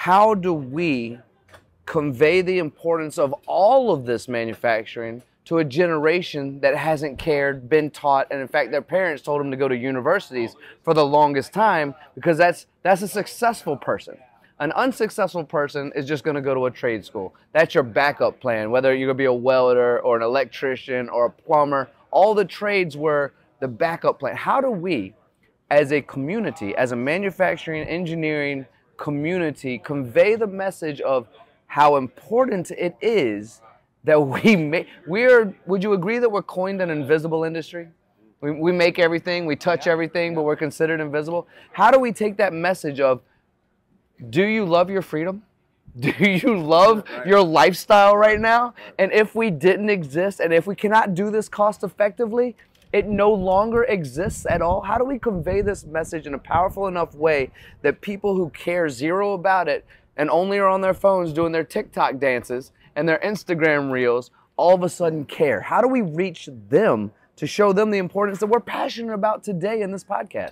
how do we convey the importance of all of this manufacturing to a generation that hasn't cared, been taught, and in fact their parents told them to go to universities for the longest time because that's that's a successful person. An unsuccessful person is just going to go to a trade school. That's your backup plan, whether you're going to be a welder or an electrician or a plumber. All the trades were the backup plan. How do we, as a community, as a manufacturing, engineering community, convey the message of how important it is that we make we're would you agree that we're coined an invisible industry? We, we make everything we touch everything but we're considered invisible? How do we take that message of do you love your freedom? Do you love your lifestyle right now? And if we didn't exist and if we cannot do this cost effectively it no longer exists at all how do we convey this message in a powerful enough way that people who care zero about it and only are on their phones doing their tiktok dances and their Instagram reels all of a sudden care? How do we reach them to show them the importance that we're passionate about today in this podcast?